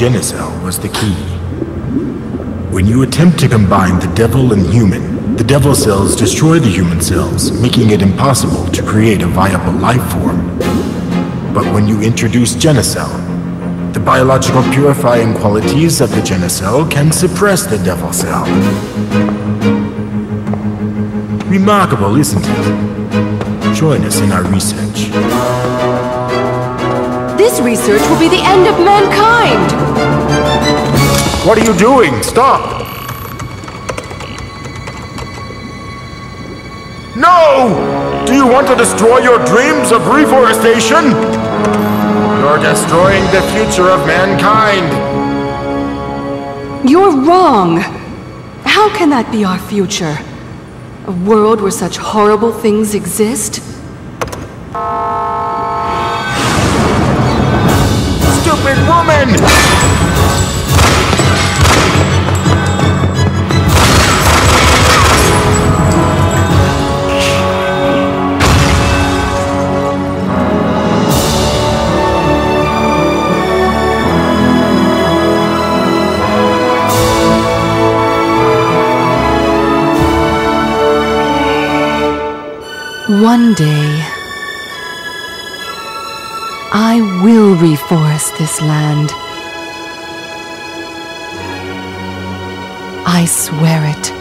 Genicell was the key. When you attempt to combine the devil and human, the devil cells destroy the human cells, making it impossible to create a viable life form. But when you introduce Genicell, the biological purifying qualities of the Genicell can suppress the devil cell. Remarkable, isn't it? Join us in our research. This research will be the end of mankind! What are you doing? Stop! No! Do you want to destroy your dreams of reforestation? You're destroying the future of mankind! You're wrong! How can that be our future? A world where such horrible things exist? Woman! One day, I will reforest this land. I swear it.